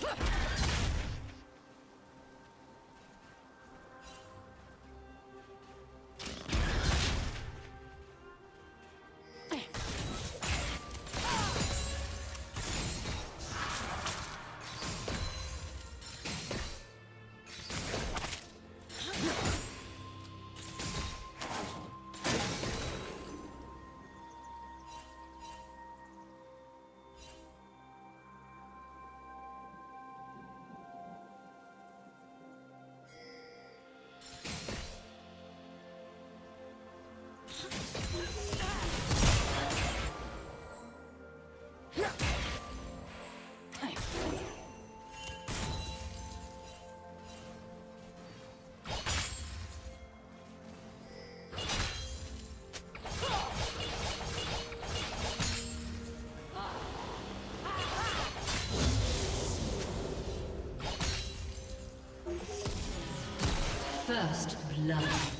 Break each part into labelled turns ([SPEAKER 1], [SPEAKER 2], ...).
[SPEAKER 1] Huh! First blood.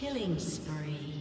[SPEAKER 1] Killing spree.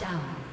[SPEAKER 1] Down.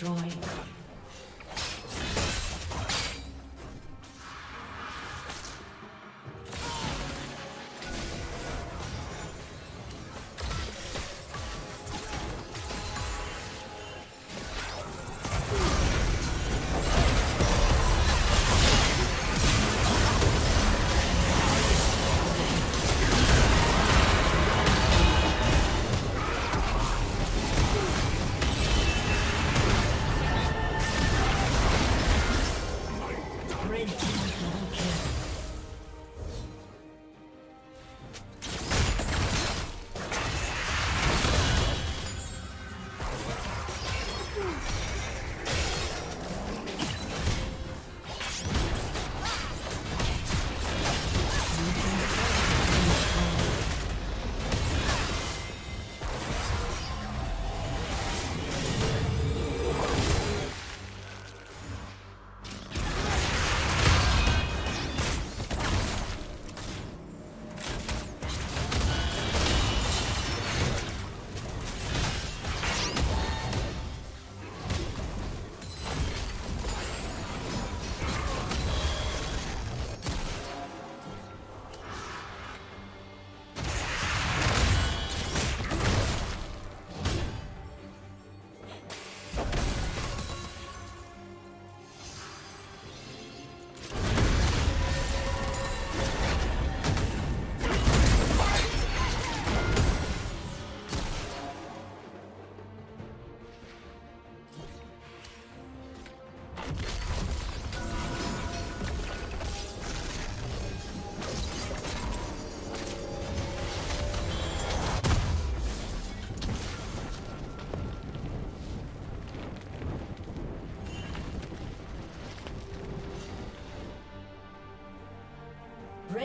[SPEAKER 1] destroyed.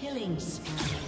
[SPEAKER 1] Killing spree.